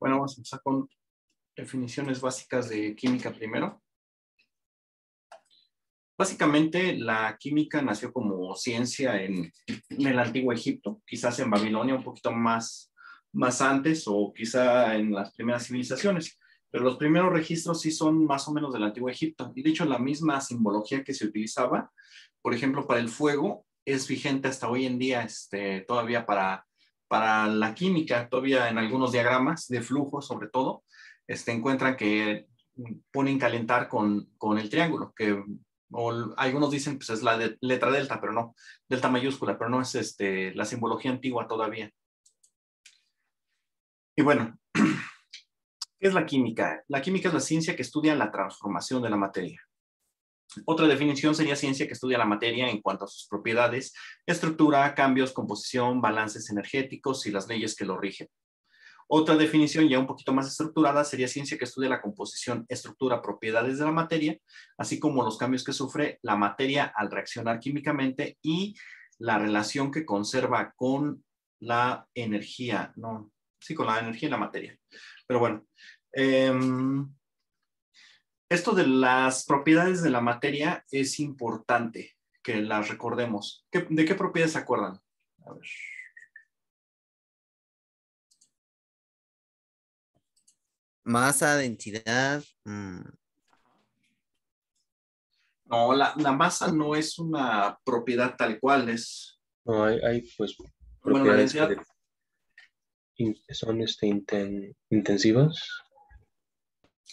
Bueno, vamos a empezar con definiciones básicas de química primero. Básicamente, la química nació como ciencia en, el antiguo Egipto, quizás en Babilonia un poquito más, más antes o quizá en las primeras civilizaciones, pero los primeros registros sí son más o menos del antiguo Egipto. Y de hecho, la misma simbología que se utilizaba, por ejemplo, para el fuego, es vigente hasta hoy en día, este, todavía para, para la química, todavía en algunos diagramas de flujo, sobre todo, este, encuentran que ponen calentar con, con el triángulo, que algunos dicen pues es la letra delta, pero no, delta mayúscula, pero no es este, la simbología antigua todavía. Y bueno, ¿qué es la química? La química es la ciencia que estudia la transformación de la materia. Otra definición sería ciencia que estudia la materia en cuanto a sus propiedades, estructura, cambios, composición, balances energéticos y las leyes que lo rigen. Otra definición ya un poquito más estructurada sería ciencia que estudia la composición, estructura, propiedades de la materia, así como los cambios que sufre la materia al reaccionar químicamente y la relación que conserva con la energía, no, sí, con la energía y la materia. Pero bueno, em, esto de las propiedades de la materia es importante que las recordemos. ¿De qué propiedades se acuerdan? A ver. Masa, densidad. Mm. No, la, masa no es una propiedad tal cual, es. No, hay, pues propiedades que son este, intensivas.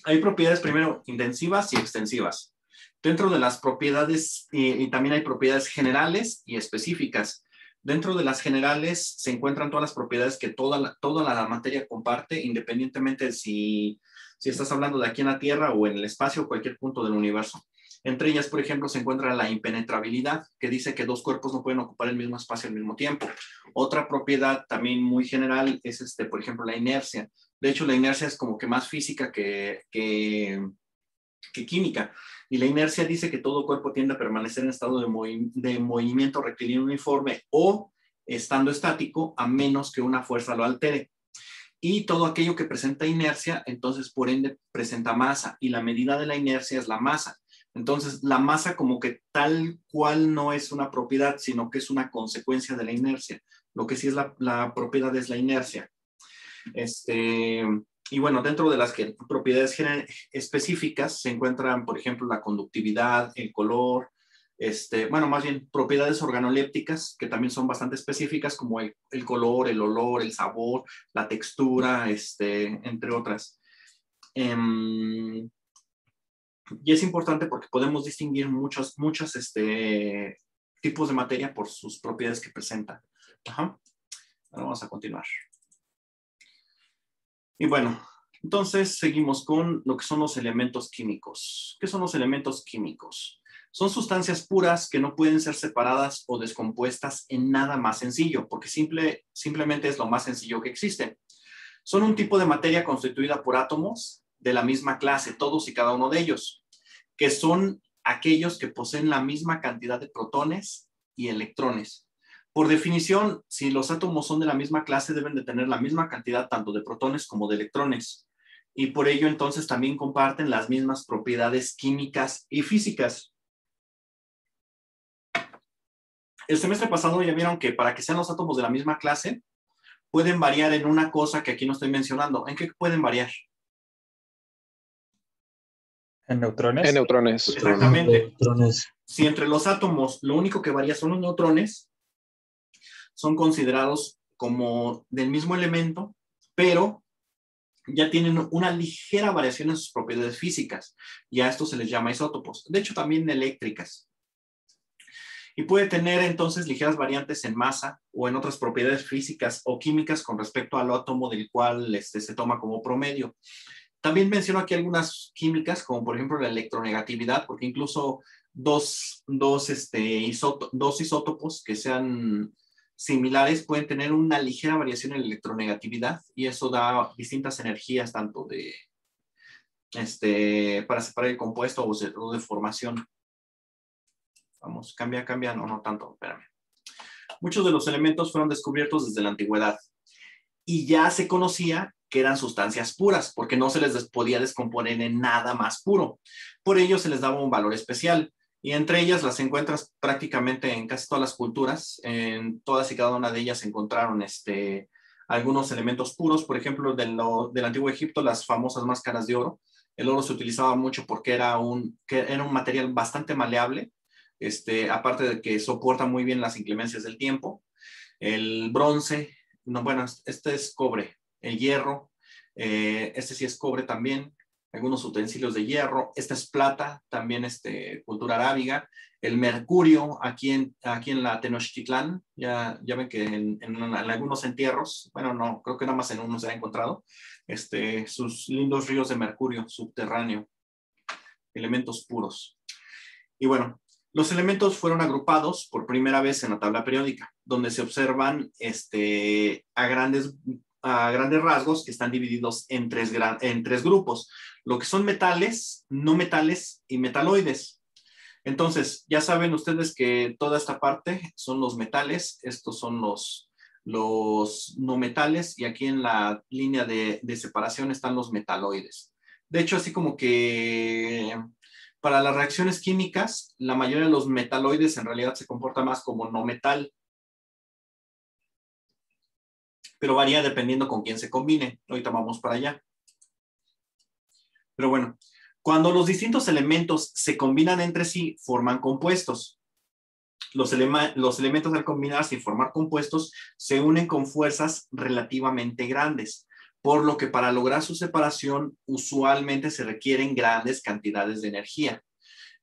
Hay propiedades primero intensivas y extensivas. Dentro de las propiedades, y también hay propiedades generales y específicas. Dentro de las generales se encuentran todas las propiedades que toda la, toda la materia comparte, independientemente de si, si estás hablando de aquí en la Tierra o en el espacio o cualquier punto del universo. Entre ellas, por ejemplo, se encuentra la impenetrabilidad, que dice que dos cuerpos no pueden ocupar el mismo espacio al mismo tiempo. Otra propiedad también muy general es, este, por ejemplo, la inercia. De hecho, la inercia es como que más física que, que, química. Y la inercia dice que todo cuerpo tiende a permanecer en estado de, de movimiento rectilíneo uniforme o estando estático a menos que una fuerza lo altere. Y todo aquello que presenta inercia, entonces por ende presenta masa y la medida de la inercia es la masa. Entonces, la masa como que tal cual no es una propiedad, sino que es una consecuencia de la inercia. Lo que sí es la, la propiedad es la inercia. Este, y bueno, dentro de las propiedades específicas se encuentran, por ejemplo, la conductividad, el color, este, bueno, más bien propiedades organolépticas que también son bastante específicas, como el, color, el olor, el sabor, la textura, este, entre otras. Em, y es importante porque podemos distinguir muchos, muchos este, tipos de materia por sus propiedades que presenta. Ahora vamos a continuar. Y bueno, entonces seguimos con lo que son los elementos químicos. ¿Qué son los elementos químicos? Son sustancias puras que no pueden ser separadas o descompuestas en nada más sencillo, porque simple, simplemente es lo más sencillo que existe. Son un tipo de materia constituida por átomos de la misma clase, todos y cada uno de ellos, que son aquellos que poseen la misma cantidad de protones y electrones. Por definición, si los átomos son de la misma clase, deben de tener la misma cantidad tanto de protones como de electrones. Y por ello, entonces, también comparten las mismas propiedades químicas y físicas. El semestre pasado ya vieron que para que sean los átomos de la misma clase, pueden variar en una cosa que aquí no estoy mencionando. ¿En qué pueden variar? En neutrones. En neutrones. Exactamente. Si entre los átomos lo único que varía son los neutrones, son considerados como del mismo elemento, pero ya tienen una ligera variación en sus propiedades físicas y a esto se les llama isótopos. De hecho, también eléctricas. Y puede tener entonces ligeras variantes en masa o en otras propiedades físicas o químicas con respecto al átomo del cual este, se toma como promedio. También menciono aquí algunas químicas, como por ejemplo la electronegatividad, porque incluso dos, dos, este, dos isótopos que sean similares pueden tener una ligera variación en electronegatividad y eso da distintas energías tanto de este para separar el compuesto o de, formación. Vamos, cambia, cambia, no, no tanto, espérame. Muchos de los elementos fueron descubiertos desde la antigüedad y ya se conocía que eran sustancias puras, porque no se les podía descomponer en nada más puro. Por ello se les daba un valor especial. Y entre ellas las encuentras prácticamente en casi todas las culturas. En todas y cada una de ellas encontraron este, algunos elementos puros. Por ejemplo, del, del antiguo Egipto, las famosas máscaras de oro. El oro se utilizaba mucho porque era un, que era un material bastante maleable, este, aparte de que soporta muy bien las inclemencias del tiempo. El bronce, no, bueno, este es cobre. El hierro, eh, este sí es cobre también algunos utensilios de hierro. Esta es plata, también este, cultura arábiga. El mercurio, aquí en, aquí en la Tenochtitlán, ya, ya ven que en, algunos entierros, bueno, no, creo que nada más en uno se ha encontrado, este, sus lindos ríos de mercurio subterráneo, elementos puros. Y bueno, los elementos fueron agrupados por primera vez en la tabla periódica, donde se observan este, a grandes a grandes rasgos están divididos en tres, en tres grupos, lo que son metales, no metales y metaloides. Entonces, ya saben ustedes que toda esta parte son los metales, estos son los, los no metales y aquí en la línea de separación están los metaloides. De hecho, así como que para las reacciones químicas, la mayoría de los metaloides en realidad se comporta más como no metal pero varía dependiendo con quién se combine. Ahorita vamos para allá. Pero bueno, cuando los distintos elementos se combinan entre sí, forman compuestos. Los, los elementos al combinarse y formar compuestos se unen con fuerzas relativamente grandes, por lo que para lograr su separación usualmente se requieren grandes cantidades de energía.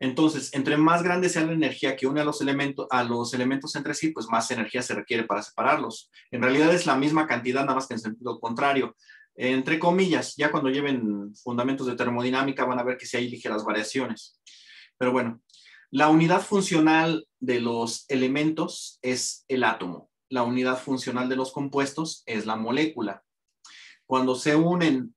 Entonces, entre más grande sea la energía que une a los elementos, entre sí, pues más energía se requiere para separarlos. En realidad es la misma cantidad, nada más que en sentido contrario. Entre comillas, ya cuando lleven fundamentos de termodinámica van a ver que sí hay ligeras variaciones. Pero bueno, la unidad funcional de los elementos es el átomo. La unidad funcional de los compuestos es la molécula. Cuando se unen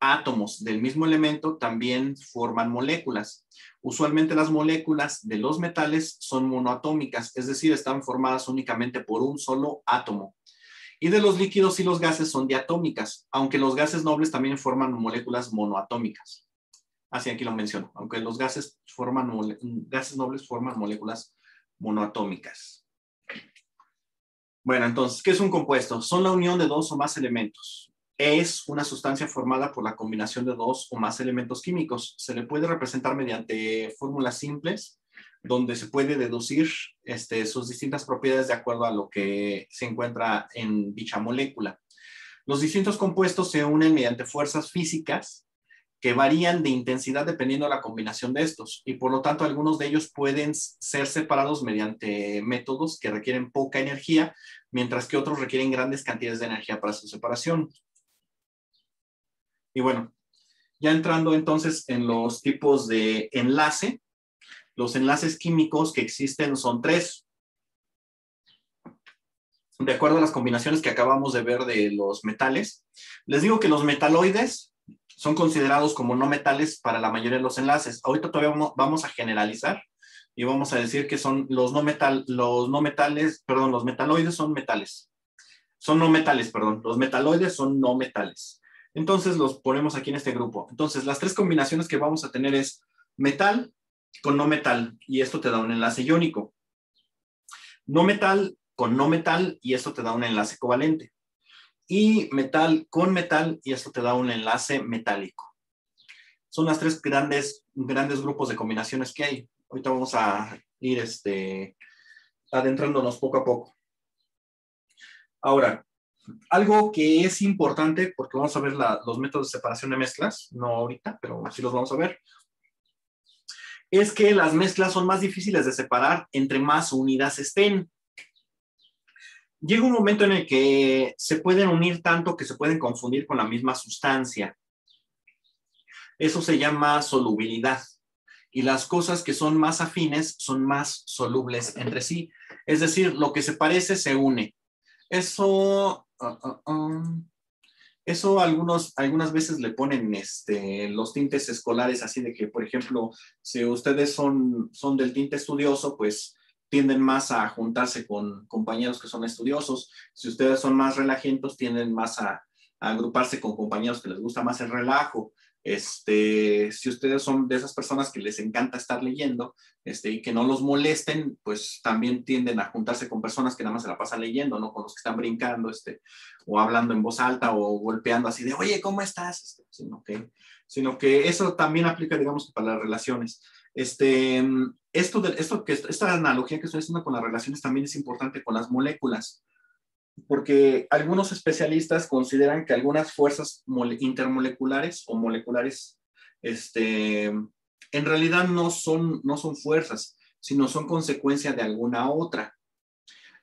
átomos del mismo elemento, también forman moléculas. Usualmente las moléculas de los metales son monoatómicas, es decir, están formadas únicamente por un solo átomo. Y de los líquidos y los gases son diatómicas, aunque los gases nobles también forman moléculas monoatómicas. Así aquí lo menciono, aunque los gases, forman gases nobles forman moléculas monoatómicas. Bueno, entonces, ¿qué es un compuesto? Son la unión de dos o más elementos es una sustancia formada por la combinación de dos o más elementos químicos. Se le puede representar mediante fórmulas simples, donde se puede deducir este, sus distintas propiedades de acuerdo a lo que se encuentra en dicha molécula. Los distintos compuestos se unen mediante fuerzas físicas que varían de intensidad dependiendo de la combinación de estos y por lo tanto algunos de ellos pueden ser separados mediante métodos que requieren poca energía, mientras que otros requieren grandes cantidades de energía para su separación. Y bueno, ya entrando entonces en los tipos de enlace, los enlaces químicos que existen son tres. De acuerdo a las combinaciones que acabamos de ver de los metales, les digo que los metaloides son considerados como no metales para la mayoría de los enlaces. Ahorita todavía vamos a generalizar y vamos a decir que son los no metal, los no metales, perdón, los metaloides son metales. Son no metales, perdón. Los metaloides son no metales. Entonces los ponemos aquí en este grupo. Entonces las tres combinaciones que vamos a tener es metal con no metal y esto te da un enlace iónico. No metal con no metal y esto te da un enlace covalente. Y metal con metal y esto te da un enlace metálico. Son las tres grandes, grandes grupos de combinaciones que hay. Ahorita vamos a ir este, adentrándonos poco a poco. Ahora, algo que es importante, porque vamos a ver los métodos de separación de mezclas, no ahorita, pero sí los vamos a ver, es que las mezclas son más difíciles de separar entre más unidas estén. Llega un momento en el que se pueden unir tanto que se pueden confundir con la misma sustancia. Eso se llama solubilidad. Y las cosas que son más afines son más solubles entre sí. Es decir, lo que se parece se une. Eso Ah, ah, ah. Eso algunos, algunas veces le ponen este, los tintes escolares, así de que, por ejemplo, si ustedes son, son del tinte estudioso, pues tienden más a juntarse con compañeros que son estudiosos. Si ustedes son más relajentos, tienden más a, agruparse con compañeros que les gusta más el relajo, este, si ustedes son de esas personas que les encanta estar leyendo este, y que no los molesten, pues también tienden a juntarse con personas que nada más se la pasan leyendo, ¿no? Con los que están brincando este, o hablando en voz alta o golpeando así de, oye, ¿cómo estás? Este, sino, que, sino que eso también aplica, digamos, para las relaciones. Este, esto, de, esto que, esta analogía que estoy haciendo con las relaciones también es importante con las moléculas porque algunos especialistas consideran que algunas fuerzas intermoleculares o moleculares, este, en realidad no son, no son fuerzas, sino son consecuencia de alguna otra.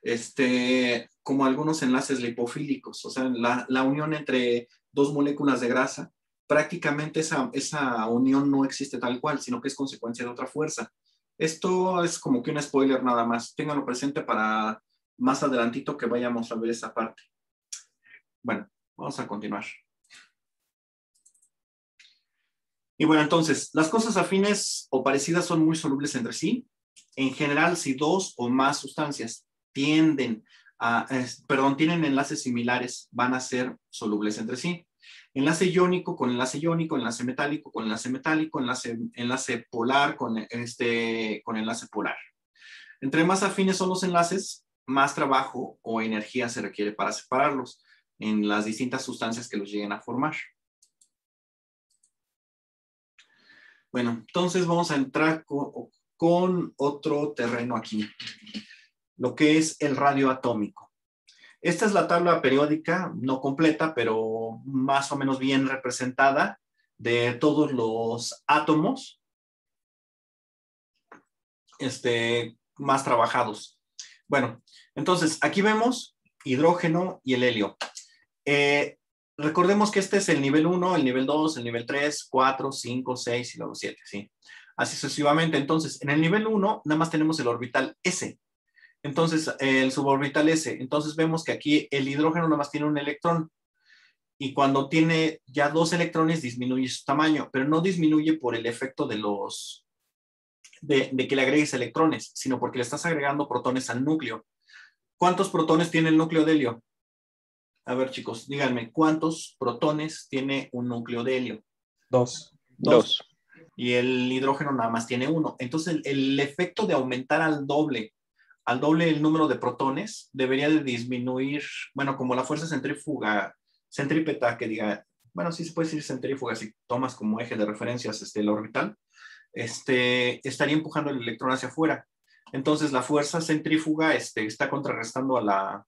Este, como algunos enlaces lipofílicos, o sea, la, la unión entre dos moléculas de grasa, prácticamente esa, esa unión no existe tal cual, sino que es consecuencia de otra fuerza. Esto es como que un spoiler nada más. Ténganlo presente para más adelantito que vayamos a ver esa parte. Bueno, vamos a continuar. Y bueno, entonces, las cosas afines o parecidas son muy solubles entre sí. En general, si dos o más sustancias tienden a, perdón, tienen enlaces similares, van a ser solubles entre sí. Enlace iónico con enlace iónico, enlace metálico con enlace metálico, enlace, enlace polar con, este, con enlace polar. Entre más afines son los enlaces, más trabajo o energía se requiere para separarlos en las distintas sustancias que los lleguen a formar. Bueno, entonces vamos a entrar con, otro terreno aquí, lo que es el radio atómico. Esta es la tabla periódica, no completa, pero más o menos bien representada de todos los átomos este, más trabajados. Bueno, entonces aquí vemos hidrógeno y el helio. Eh, recordemos que este es el nivel 1, el nivel 2, el nivel 3, 4, 5, 6 y luego 7, ¿sí? Así sucesivamente. Entonces, en el nivel 1 nada más tenemos el orbital S. Entonces, el suborbital S. Entonces vemos que aquí el hidrógeno nada más tiene un electrón. Y cuando tiene ya dos electrones disminuye su tamaño, pero no disminuye por el efecto de los de, que le agregues electrones, sino porque le estás agregando protones al núcleo. ¿Cuántos protones tiene el núcleo de helio? A ver, chicos, díganme, ¿cuántos protones tiene un núcleo de helio? Dos. Dos. Y el hidrógeno nada más tiene uno. Entonces, el, efecto de aumentar al doble, al doble el número de protones, debería de disminuir, bueno, como la fuerza centrífuga, centrípeta, que diga, bueno, sí se puede decir centrífuga si tomas como eje de referencias este, el orbital, este, estaría empujando el electrón hacia afuera. Entonces la fuerza centrífuga este, está contrarrestando a la,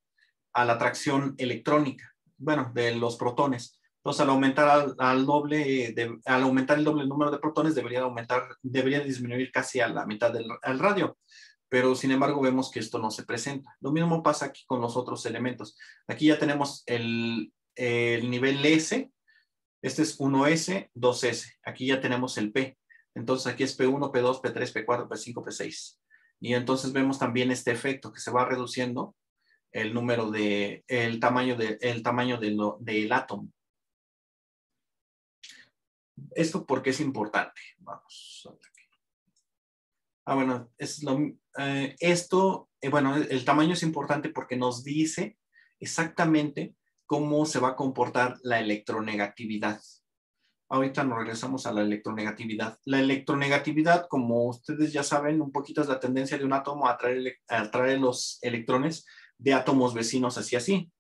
a la atracción electrónica, bueno, de los protones. Entonces al aumentar al, doble, al aumentar el doble número de protones debería aumentar, debería disminuir casi a la mitad del radio. Pero sin embargo vemos que esto no se presenta. Lo mismo pasa aquí con los otros elementos. Aquí ya tenemos el, el nivel S, este es 1S, 2S. Aquí ya tenemos el P. Entonces aquí es P1, P2, P3, P4, P5, P6. Y entonces vemos también este efecto que se va reduciendo el número de, el tamaño, de, el tamaño de del átomo. Esto porque es importante. Vamos. Ah, bueno, es lo, eh, esto, eh, bueno, el tamaño es importante porque nos dice exactamente cómo se va a comportar la electronegatividad. Ahorita nos regresamos a la electronegatividad. La electronegatividad, como ustedes ya saben, un poquito es la tendencia de un átomo a atraer, los electrones de átomos vecinos así así.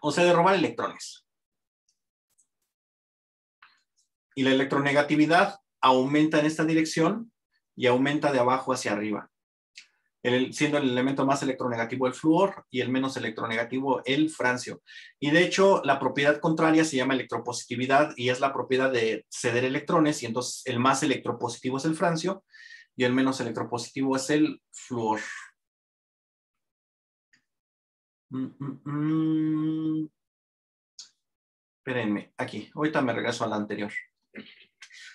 O sea, de robar electrones. Y la electronegatividad aumenta en esta dirección y aumenta de abajo hacia arriba siendo el elemento más electronegativo el flúor y el menos electronegativo el francio. Y de hecho, la propiedad contraria se llama electropositividad y es la propiedad de ceder electrones y entonces el más electropositivo es el francio y el menos electropositivo es el flúor. Mm, mm, mm. Espérenme, aquí, ahorita me regreso a la anterior.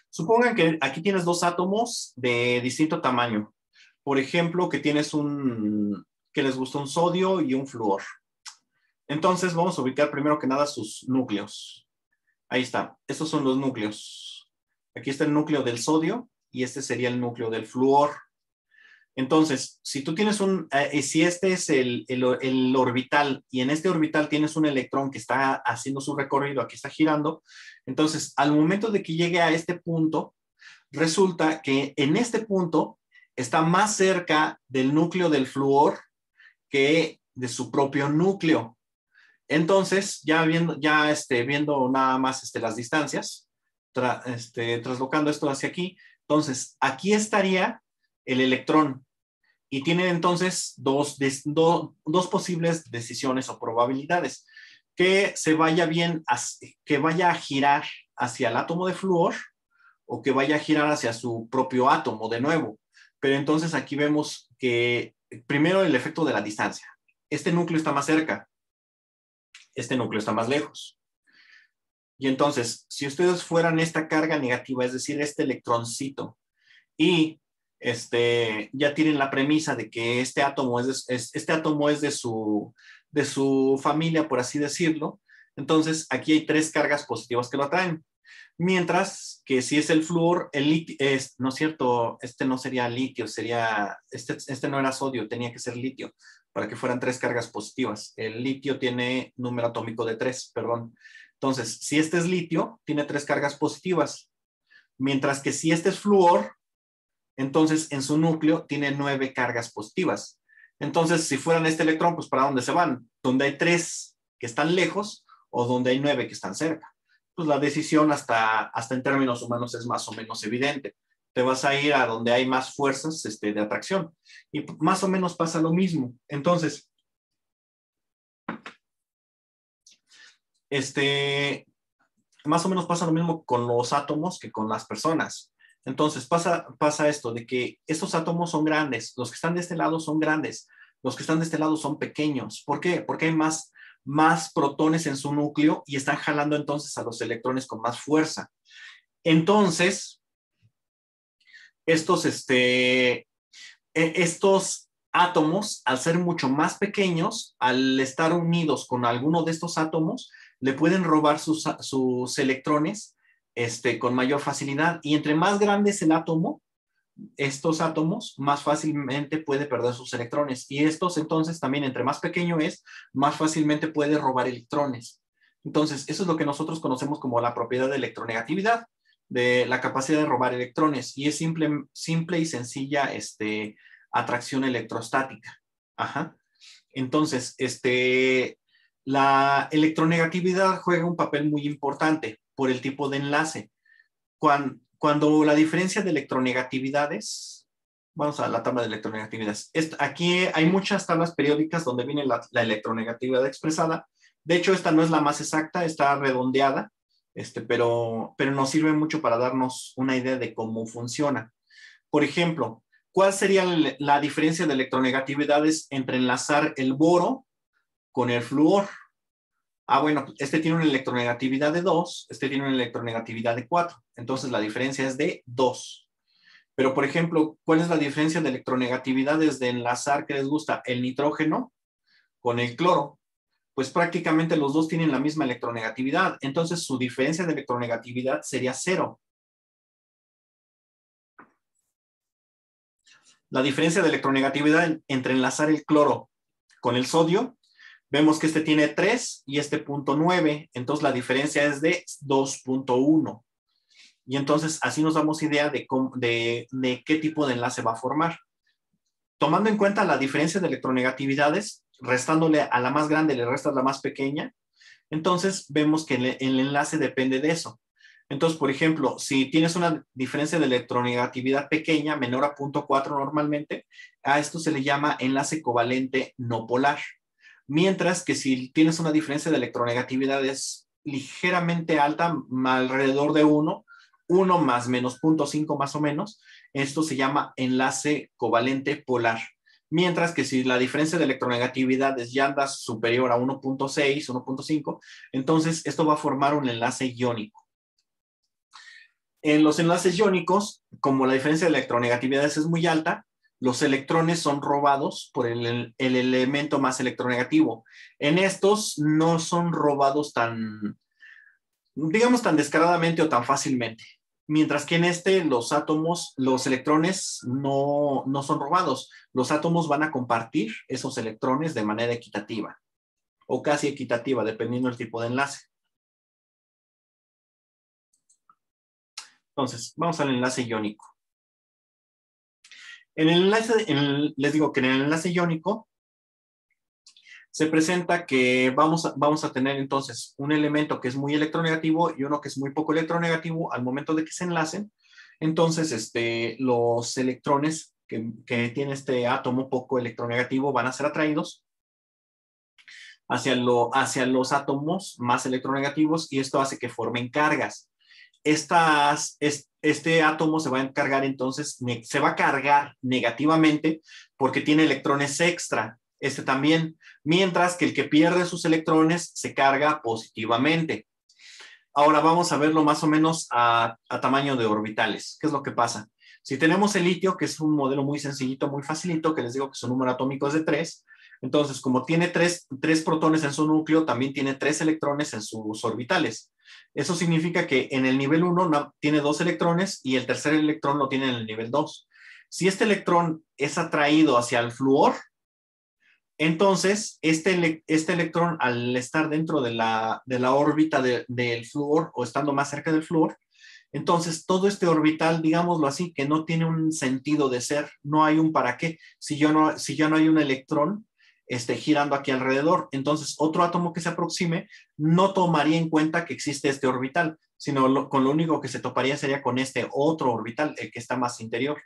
Supongan que aquí tienes dos átomos de distinto tamaño por ejemplo, que tienes un, que les gusta un sodio y un flúor. Entonces vamos a ubicar primero que nada sus núcleos. Ahí está, estos son los núcleos. Aquí está el núcleo del sodio y este sería el núcleo del flúor. Entonces, si tú tienes un, eh, si este es el, el, orbital y en este orbital tienes un electrón que está haciendo su recorrido, aquí está girando, entonces al momento de que llegue a este punto, resulta que en este punto está más cerca del núcleo del flúor que de su propio núcleo. Entonces, ya viendo, ya este, viendo nada más este, las distancias, este, traslocando esto hacia aquí, entonces aquí estaría el electrón y tiene entonces dos, dos posibles decisiones o probabilidades. Que se vaya bien, que vaya a girar hacia el átomo de flúor o que vaya a girar hacia su propio átomo de nuevo. Pero entonces aquí vemos que primero el efecto de la distancia. Este núcleo está más cerca, este núcleo está más lejos. Y entonces, si ustedes fueran esta carga negativa, es decir, este electroncito, y este, ya tienen la premisa de que este átomo es, este átomo es de, su, de su familia, por así decirlo, entonces aquí hay tres cargas positivas que lo atraen. Mientras que si es el flúor, el litio, es, no es cierto, este no sería litio, sería, este, este no era sodio, tenía que ser litio para que fueran tres cargas positivas. El litio tiene número atómico de tres, perdón. Entonces, si este es litio, tiene tres cargas positivas. Mientras que si este es flúor, entonces en su núcleo tiene nueve cargas positivas. Entonces, si fueran este electrón, pues ¿para dónde se van? Donde hay tres que están lejos o donde hay nueve que están cerca pues la decisión hasta, hasta en términos humanos es más o menos evidente. Te vas a ir a donde hay más fuerzas este, de atracción. Y más o menos pasa lo mismo. Entonces, este, más o menos pasa lo mismo con los átomos que con las personas. Entonces pasa, pasa esto de que estos átomos son grandes, los que están de este lado son grandes, los que están de este lado son pequeños. ¿Por qué? Porque hay más más protones en su núcleo y están jalando entonces a los electrones con más fuerza. Entonces, estos, este, e, estos átomos, al ser mucho más pequeños, al estar unidos con alguno de estos átomos, le pueden robar sus, sus electrones este, con mayor facilidad. Y entre más grande es el átomo, estos átomos, más fácilmente puede perder sus electrones. Y estos entonces también, entre más pequeño es, más fácilmente puede robar electrones. Entonces, eso es lo que nosotros conocemos como la propiedad de electronegatividad, de la capacidad de robar electrones. Y es simple, simple y sencilla este, atracción electrostática. Ajá. Entonces, este, la electronegatividad juega un papel muy importante por el tipo de enlace. Cuando, cuando la diferencia de electronegatividades, vamos a la tabla de electronegatividades, aquí hay muchas tablas periódicas donde viene la, electronegatividad expresada. De hecho, esta no es la más exacta, está redondeada, este, pero, pero nos sirve mucho para darnos una idea de cómo funciona. Por ejemplo, ¿cuál sería la diferencia de electronegatividades entre enlazar el boro con el flúor? Ah, bueno, este tiene una electronegatividad de 2, este tiene una electronegatividad de 4. Entonces la diferencia es de 2. Pero, por ejemplo, ¿cuál es la diferencia de electronegatividades de enlazar que les gusta el nitrógeno con el cloro? Pues prácticamente los dos tienen la misma electronegatividad. Entonces su diferencia de electronegatividad sería cero. La diferencia de electronegatividad entre enlazar el cloro con el sodio Vemos que este tiene 3 y este punto 9, entonces la diferencia es de 2.1. Y entonces así nos damos idea de, de, qué tipo de enlace va a formar. Tomando en cuenta la diferencia de electronegatividades, restándole a la más grande le restas la más pequeña, entonces vemos que el, el enlace depende de eso. Entonces, por ejemplo, si tienes una diferencia de electronegatividad pequeña, menor a 0.4 normalmente, a esto se le llama enlace covalente no polar. Mientras que si tienes una diferencia de electronegatividad es ligeramente alta, alrededor de 1, 1 más menos 0.5 más o menos, esto se llama enlace covalente polar. Mientras que si la diferencia de electronegatividad es ya anda superior a 1.6, 1.5, entonces esto va a formar un enlace iónico. En los enlaces iónicos, como la diferencia de electronegatividades es muy alta, los electrones son robados por el, elemento más electronegativo. En estos no son robados tan, digamos, tan descaradamente o tan fácilmente. mientras que en este los átomos, los electrones no, no son robados. Los átomos van a compartir esos electrones de manera equitativa o casi equitativa, dependiendo del tipo de enlace. Entonces, vamos al enlace iónico. En el enlace, les digo que en el enlace iónico se presenta que vamos a, vamos a tener entonces un elemento que es muy electronegativo y uno que es muy poco electronegativo al momento de que se enlacen. Entonces, este, los electrones que, que tiene este átomo poco electronegativo van a ser atraídos hacia, lo, hacia los átomos más electronegativos y esto hace que formen cargas. Estas, este átomo se va a encargar entonces, se va a cargar negativamente porque tiene electrones extra este también, mientras que el que pierde sus electrones se carga positivamente. Ahora vamos a verlo más o menos a, tamaño de orbitales. ¿Qué es lo que pasa? Si tenemos el litio, que es un modelo muy sencillito, muy facilito, que les digo que su número atómico es de 3, entonces como tiene tres, protones en su núcleo, también tiene tres electrones en sus orbitales. Eso significa que en el nivel 1 tiene dos electrones y el tercer electrón lo tiene en el nivel 2. Si este electrón es atraído hacia el flúor, entonces, este, este electrón, al estar dentro de la, órbita del flúor o estando más cerca del flúor, entonces todo este orbital, digámoslo así, que no tiene un sentido de ser, no hay un para qué, si, yo no, si ya no hay un electrón este, girando aquí alrededor. Entonces, otro átomo que se aproxime no tomaría en cuenta que existe este orbital, sino con lo único que se toparía sería con este otro orbital, el que está más interior.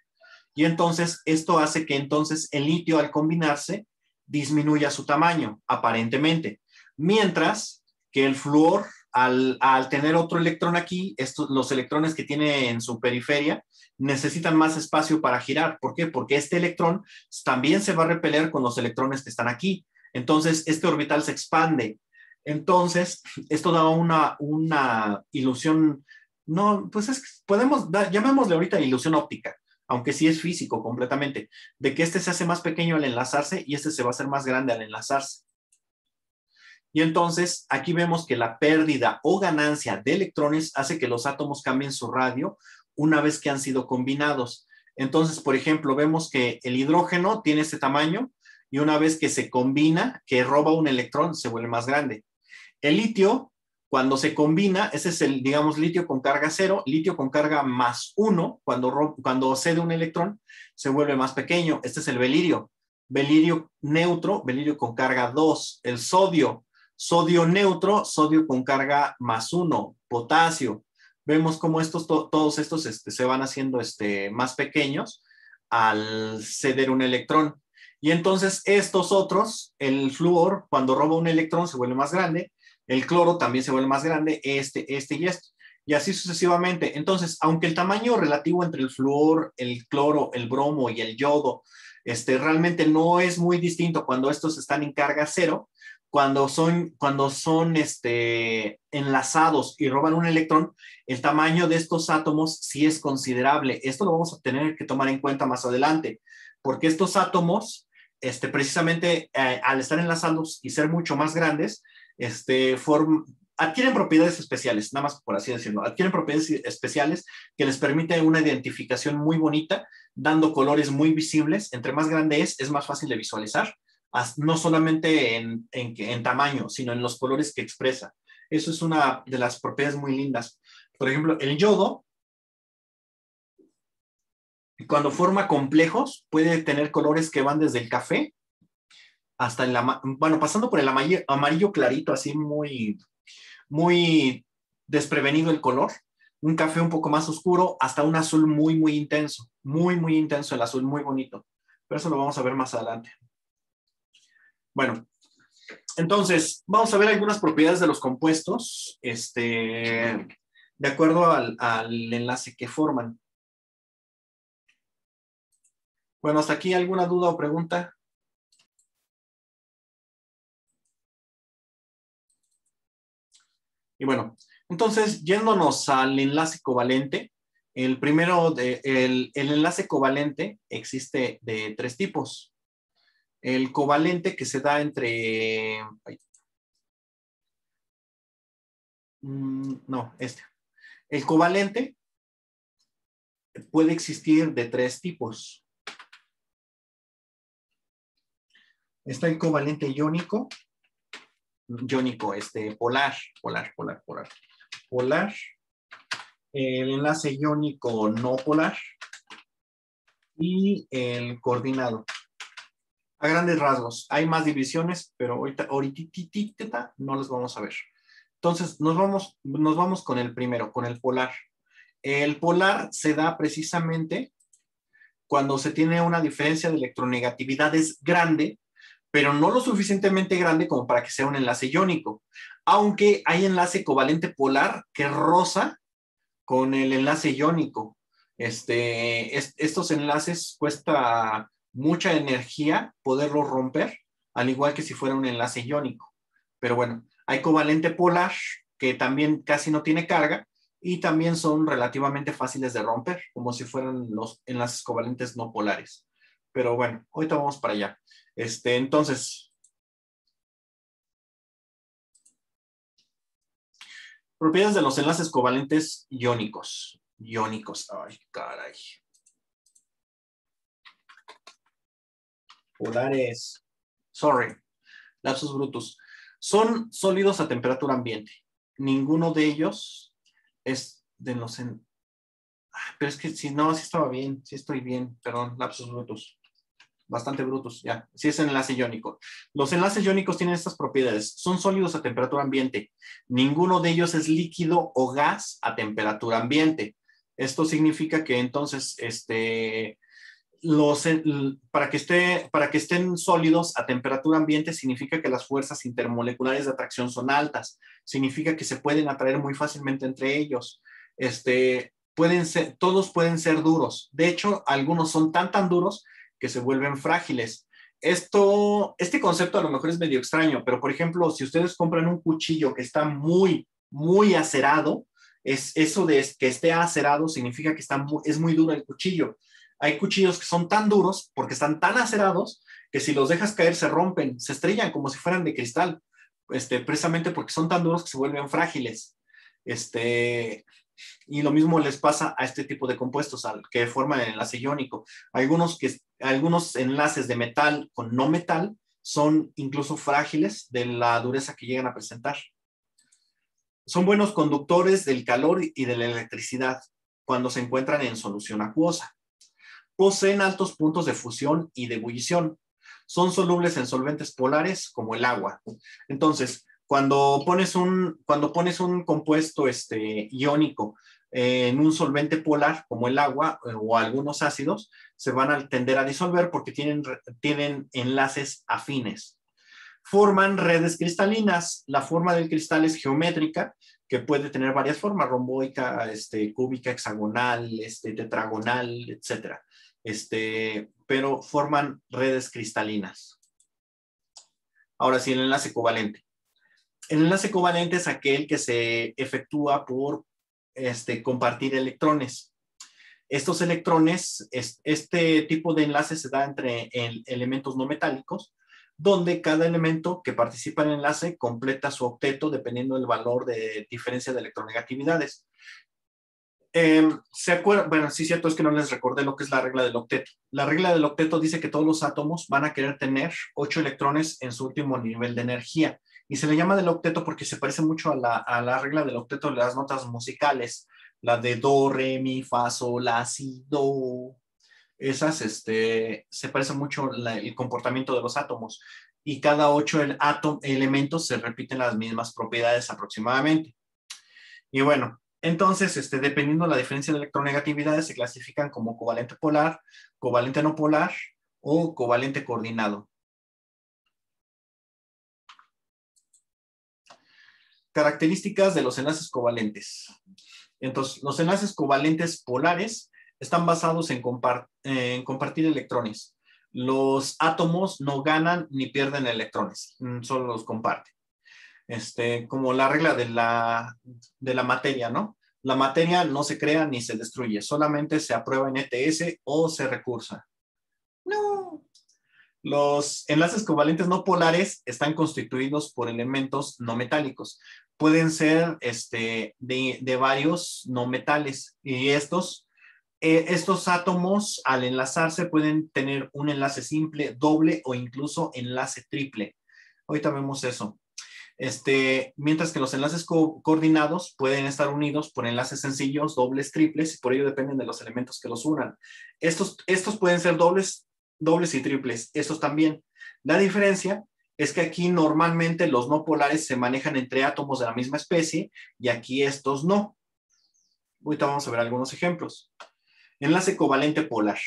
Y entonces, esto hace que entonces el litio al combinarse disminuya su tamaño, aparentemente. Mientras que el flúor, al, tener otro electrón aquí, estos, los electrones que tiene en su periferia necesitan más espacio para girar. ¿Por qué? Porque este electrón también se va a repeler con los electrones que están aquí. Entonces, este orbital se expande. Entonces, esto da una, una ilusión, no, pues es, podemos, llamémosle ahorita ilusión óptica aunque sí es físico completamente, de que este se hace más pequeño al enlazarse y este se va a hacer más grande al enlazarse. Y entonces aquí vemos que la pérdida o ganancia de electrones hace que los átomos cambien su radio una vez que han sido combinados. Entonces, por ejemplo, vemos que el hidrógeno tiene este tamaño y una vez que se combina, que roba un electrón, se vuelve más grande. El litio cuando se combina, ese es el, digamos, litio con carga cero, litio con carga más uno, cuando, cuando cede un electrón, se vuelve más pequeño. Este es el belirio. Belirio neutro, belirio con carga 2. El sodio, sodio neutro, sodio con carga más uno. Potasio. Vemos cómo estos, todos estos este, se van haciendo este, más pequeños al ceder un electrón. Y entonces estos otros, el flúor, cuando roba un electrón, se vuelve más grande el cloro también se vuelve más grande, este, este y este, y así sucesivamente. Entonces, aunque el tamaño relativo entre el flúor, el cloro, el bromo y el yodo, este, realmente no es muy distinto cuando estos están en carga cero, cuando son, cuando son este, enlazados y roban un electrón, el tamaño de estos átomos sí es considerable. Esto lo vamos a tener que tomar en cuenta más adelante, porque estos átomos, este, precisamente eh, al estar enlazados y ser mucho más grandes, este, adquieren propiedades especiales, nada más por así decirlo, adquieren propiedades especiales que les permiten una identificación muy bonita, dando colores muy visibles. Entre más grande es, es más fácil de visualizar, no solamente en, tamaño, sino en los colores que expresa. Eso es una de las propiedades muy lindas. Por ejemplo, el yodo, cuando forma complejos, puede tener colores que van desde el café hasta el, bueno, pasando por el amarillo, clarito, así muy, muy desprevenido el color, un café un poco más oscuro, hasta un azul muy, muy intenso, muy, muy intenso el azul, muy bonito. Pero eso lo vamos a ver más adelante. Bueno, entonces, vamos a ver algunas propiedades de los compuestos, este, de acuerdo al, enlace que forman. Bueno, hasta aquí, ¿alguna duda o pregunta? Y bueno, entonces, yéndonos al enlace covalente, el primero, de, el, enlace covalente existe de tres tipos. El covalente que se da entre... Mm, no, este. El covalente puede existir de tres tipos. Está el covalente iónico, iónico, este, polar, polar, polar, polar, polar, el enlace iónico no polar y el coordinado. A grandes rasgos, hay más divisiones, pero ahorita, no las vamos a ver. Entonces, nos vamos, nos vamos con el primero, con el polar. El polar se da precisamente cuando se tiene una diferencia de electronegatividades grande, pero no lo suficientemente grande como para que sea un enlace iónico. Aunque hay enlace covalente polar que rosa con el enlace iónico. Este, estos enlaces cuesta mucha energía poderlos romper, al igual que si fuera un enlace iónico. Pero bueno, hay covalente polar que también casi no tiene carga y también son relativamente fáciles de romper, como si fueran los enlaces covalentes no polares. Pero bueno, ahorita vamos para allá. Este, entonces, propiedades de los enlaces covalentes iónicos. Iónicos, ay, caray. Polares, sorry, lapsus brutus. Son sólidos a temperatura ambiente. Ninguno de ellos es de los... En... Pero es que si no, sí estaba bien, sí estoy bien, perdón, lapsos brutos. Bastante brutos, ya. Sí es enlace iónico. Los enlaces iónicos tienen estas propiedades. Son sólidos a temperatura ambiente. Ninguno de ellos es líquido o gas a temperatura ambiente. Esto significa que entonces, este, los, para, que esté, para que estén sólidos a temperatura ambiente significa que las fuerzas intermoleculares de atracción son altas, significa que se pueden atraer muy fácilmente entre ellos. Este, pueden ser, todos pueden ser duros. De hecho, algunos son tan tan duros que se vuelven frágiles. Esto, este concepto a lo mejor es medio extraño, pero por ejemplo, si ustedes compran un cuchillo que está muy, muy acerado, es eso de que esté acerado significa que está es muy duro el cuchillo hay cuchillos que son tan duros porque están tan acerados que si los dejas caer se rompen, se estrellan como si fueran de cristal, este, precisamente porque son tan duros que se vuelven frágiles. Este, y lo mismo les pasa a este tipo de compuestos al, que forman el enlace iónico. Algunos, que, algunos enlaces de metal con no metal son incluso frágiles de la dureza que llegan a presentar. Son buenos conductores del calor y de la electricidad cuando se encuentran en solución acuosa poseen altos puntos de fusión y de ebullición. Son solubles en solventes polares como el agua. Entonces, cuando pones un, cuando pones un compuesto este, iónico en un solvente polar como el agua eh, o algunos ácidos, se van a tender a disolver porque tienen, tienen enlaces afines. Forman redes cristalinas. La forma del cristal es geométrica, que puede tener varias formas, romboica, este, cúbica, hexagonal, este, tetragonal, etcétera este, pero forman redes cristalinas. Ahora sí, el enlace covalente. El enlace covalente es aquel que se efectúa por este, compartir electrones. Estos electrones, este tipo de enlace se da entre elementos no metálicos, donde cada elemento que participa en el enlace completa su octeto dependiendo del valor de diferencia de electronegatividades. Em, ¿Se acuerdan? Bueno, sí, cierto es que no les recordé lo que es la regla del octeto. La regla del octeto dice que todos los átomos van a querer tener ocho electrones en su último nivel de energía. Y se le llama del octeto porque se parece mucho a la, la regla del octeto de las notas musicales, la de do, re, mi, fa, sol, la, si, do. Esas este, se parece mucho el comportamiento de los átomos. Y cada ocho el elementos se repiten las mismas propiedades aproximadamente. Y bueno, entonces, este, dependiendo de la diferencia de electronegatividades, se clasifican como covalente polar, covalente no polar o covalente coordinado. Características de los enlaces covalentes. Entonces, los enlaces covalentes polares están basados en, en compartir electrones. Los átomos no ganan ni pierden electrones, mm, solo los comparten este, como la regla de la, de la materia, ¿no? La materia no se crea ni se destruye, solamente se aprueba en ETS o se recursa. No. Los enlaces covalentes no polares están constituidos por elementos no metálicos. Pueden ser este, de, de varios no metales y estos eh, estos átomos al enlazarse pueden tener un enlace simple, doble o incluso enlace triple. Ahorita vemos eso. Este, mientras que los enlaces coordinados pueden estar unidos por enlaces sencillos, dobles, triples, y por ello dependen de los elementos que los unan. Estos, estos pueden ser dobles, dobles y triples, estos también. La diferencia es que aquí normalmente los no polares se manejan entre átomos de la misma especie y aquí estos no. Ahorita vamos a ver algunos ejemplos. Enlace covalente polar.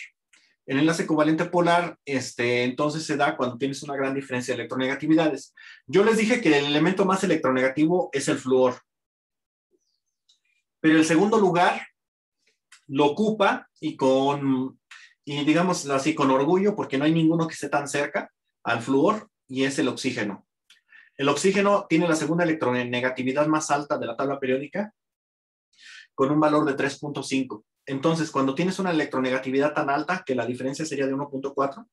El enlace covalente polar, este, entonces se da cuando tienes una gran diferencia de electronegatividades. Yo les dije que el elemento más electronegativo es el flúor. Pero el segundo lugar lo ocupa y con, y digamos así, con orgullo, porque no hay ninguno que esté tan cerca al flúor, y es el oxígeno. El oxígeno tiene la segunda electronegatividad más alta de la tabla periódica, con un valor de 3.5. Entonces, cuando tienes una electronegatividad tan alta, que la diferencia sería de 1.4,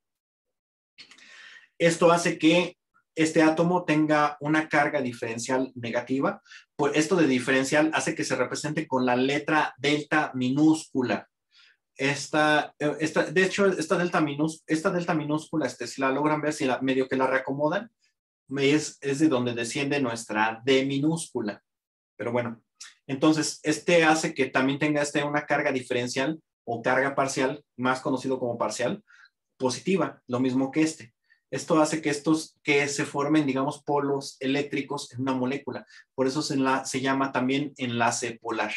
esto hace que este átomo tenga una carga diferencial negativa. Pues esto de diferencial hace que se represente con la letra delta minúscula. Esta, esta, de hecho, esta delta, minús, esta delta minúscula, este, si la logran ver, si medio que la reacomodan, es, es de donde desciende nuestra D minúscula. Pero bueno, entonces, este hace que también tenga este una carga diferencial o carga parcial, más conocido como parcial, positiva, lo mismo que este. Esto hace que estos, que se formen, digamos, polos eléctricos en una molécula. Por eso se, se llama también enlace polar.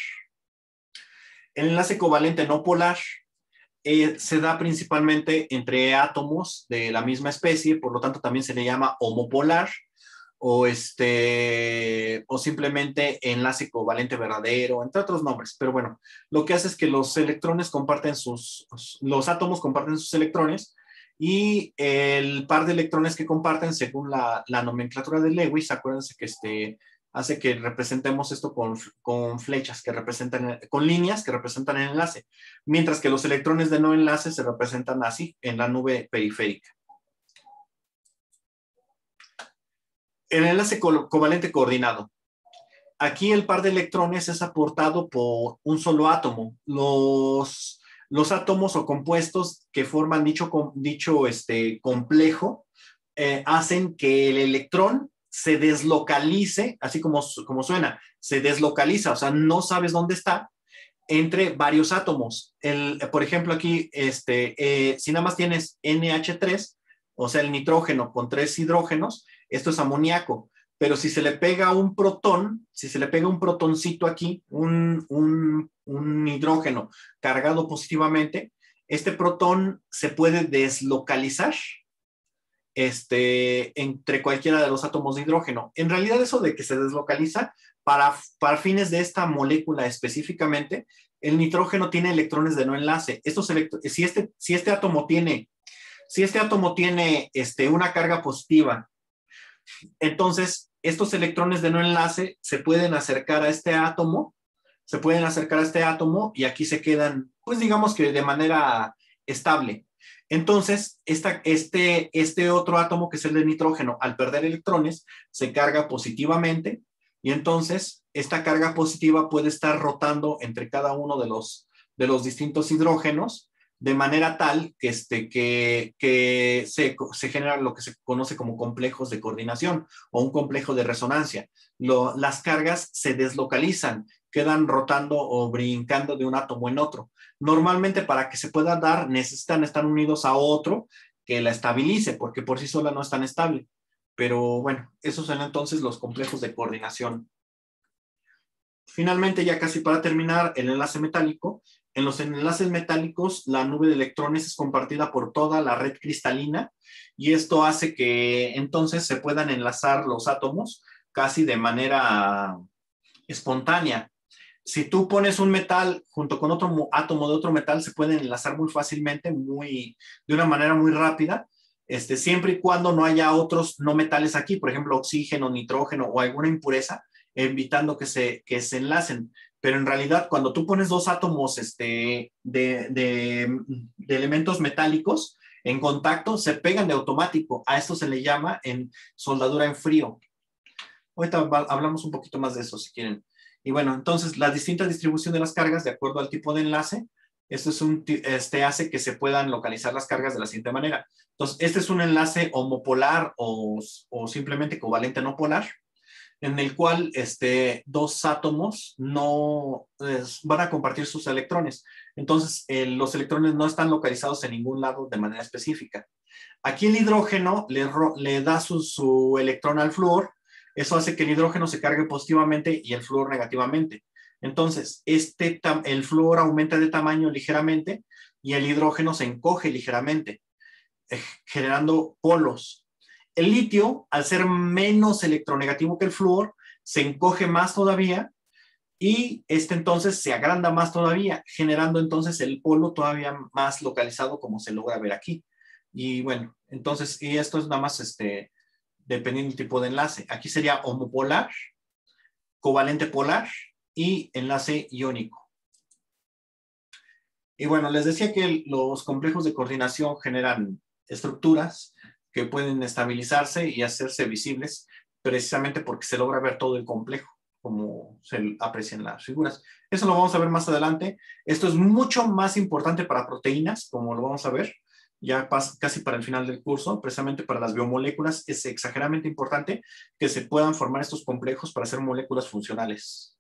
El enlace covalente no polar eh, se da principalmente entre átomos de la misma especie, por lo tanto también se le llama homopolar o, este, o simplemente enlace covalente verdadero, entre otros nombres. Pero bueno, lo que hace es que los electrones comparten sus, los átomos comparten sus electrones y el par de electrones que comparten según la, la nomenclatura de Lewis, acuérdense que este, hace que representemos esto con, con, flechas que representan, con líneas que representan el enlace, mientras que los electrones de no enlace se representan así en la nube periférica. El enlace covalente coordinado. Aquí el par de electrones es aportado por un solo átomo. Los, los átomos o compuestos que forman dicho, dicho este, complejo eh, hacen que el electrón se deslocalice, así como, como suena, se deslocaliza, o sea, no sabes dónde está, entre varios átomos. El, por ejemplo, aquí, este, eh, si nada más tienes NH3, o sea, el nitrógeno con tres hidrógenos, esto es amoníaco. Pero si se le pega un protón, si se le pega un protoncito aquí, un, un, hidrógeno cargado positivamente, este protón se puede deslocalizar este, entre cualquiera de los átomos de hidrógeno. En realidad eso de que se deslocaliza, para, para fines de esta molécula específicamente, el nitrógeno tiene electrones de no enlace. Estos si, este, si este átomo tiene, si este átomo tiene este, una carga positiva entonces, estos electrones de no enlace se pueden acercar a este átomo, se pueden acercar a este átomo y aquí se quedan, pues digamos que de manera estable. Entonces, este, este otro átomo, que es el de nitrógeno, al perder electrones, se carga positivamente y entonces esta carga positiva puede estar rotando entre cada uno de los, de los distintos hidrógenos de manera tal que, este, que, que se, se, genera lo que se conoce como complejos de coordinación o un complejo de resonancia. las cargas se deslocalizan, quedan rotando o brincando de un átomo en otro. Normalmente para que se pueda dar necesitan estar unidos a otro que la estabilice, porque por sí sola no es tan estable. Pero bueno, esos son entonces los complejos de coordinación. Finalmente, ya casi para terminar, el enlace metálico en los enlaces metálicos, la nube de electrones es compartida por toda la red cristalina y esto hace que entonces se puedan enlazar los átomos casi de manera espontánea. Si tú pones un metal junto con otro átomo de otro metal, se pueden enlazar muy fácilmente, muy, de una manera muy rápida, este, siempre y cuando no haya otros no metales aquí, por ejemplo, oxígeno, nitrógeno o alguna impureza, evitando que se, que se enlacen pero en realidad cuando tú pones dos átomos este, de, elementos metálicos en contacto, se pegan de automático. A esto se le llama en soldadura en frío. Ahorita hablamos un poquito más de eso si quieren. Y bueno, entonces la distinta distribución de las cargas de acuerdo al tipo de enlace Esto es un, este hace que se puedan localizar las cargas de la siguiente manera. Entonces, este es un enlace homopolar o, o simplemente covalente no polar, en el cual este, dos átomos no van a compartir sus electrones. Entonces, los electrones no están localizados en ningún lado de manera específica. Aquí el hidrógeno le, da su, su electrón al flúor, eso hace que el hidrógeno se cargue positivamente y el flúor negativamente. Entonces, este, el flúor aumenta de tamaño ligeramente y el hidrógeno se encoge ligeramente, eh, generando polos. El litio, al ser menos electronegativo que el flúor, se encoge más todavía y este entonces se agranda más todavía, generando entonces el polo todavía más localizado como se logra ver aquí. Y bueno, entonces, y esto es nada más este, dependiendo del tipo de enlace. Aquí sería homopolar, covalente polar y enlace iónico. Y bueno, les decía que los complejos de coordinación generan estructuras que pueden estabilizarse y hacerse visibles precisamente porque se logra ver todo el complejo, como se aprecian las figuras. Eso lo vamos a ver más adelante. Esto es mucho más importante para proteínas, como lo vamos a ver ya casi para el final del curso, precisamente para las biomoléculas, es exageradamente importante que se puedan formar estos complejos para hacer moléculas funcionales.